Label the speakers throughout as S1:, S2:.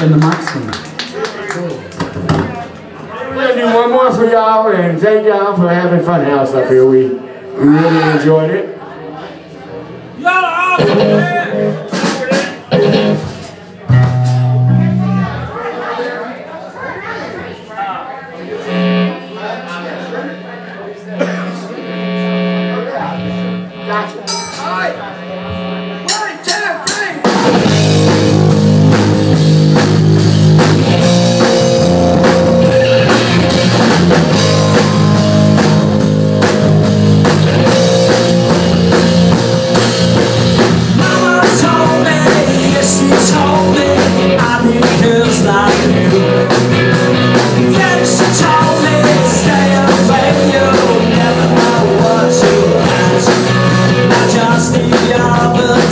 S1: and the, and the Moxie.
S2: We're gonna do one more for y'all and thank y'all for having FunHouse up here. We, we really enjoyed it.
S3: Y'all are awesome, man.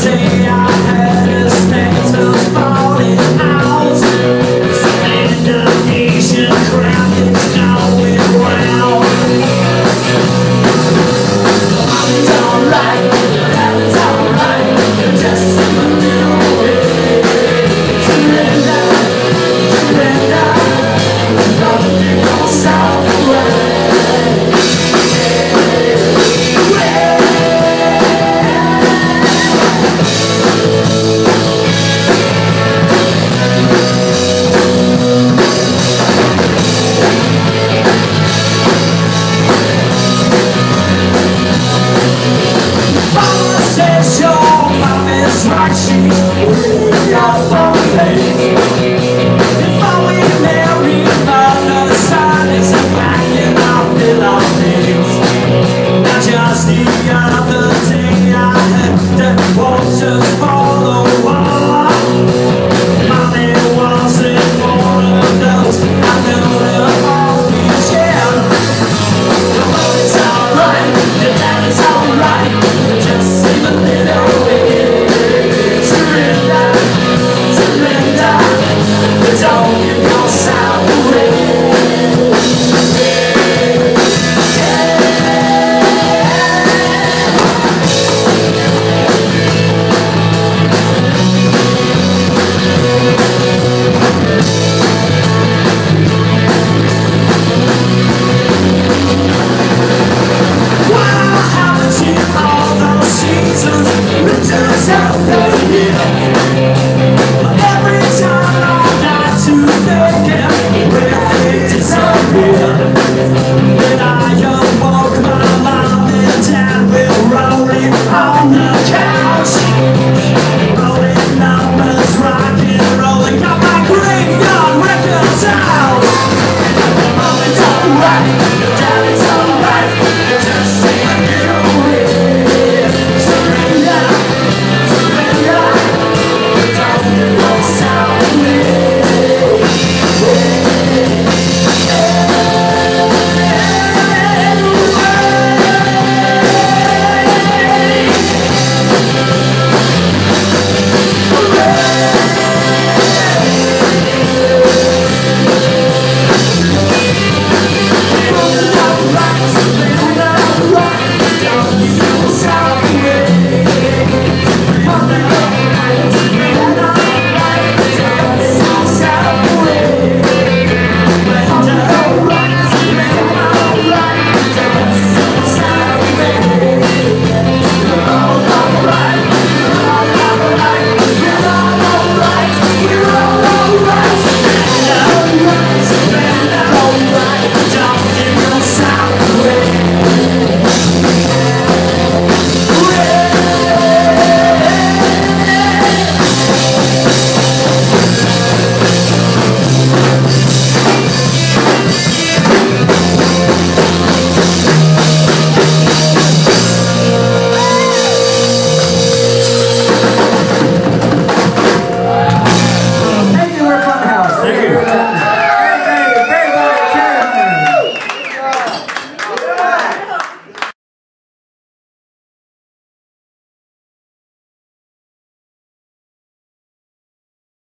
S3: change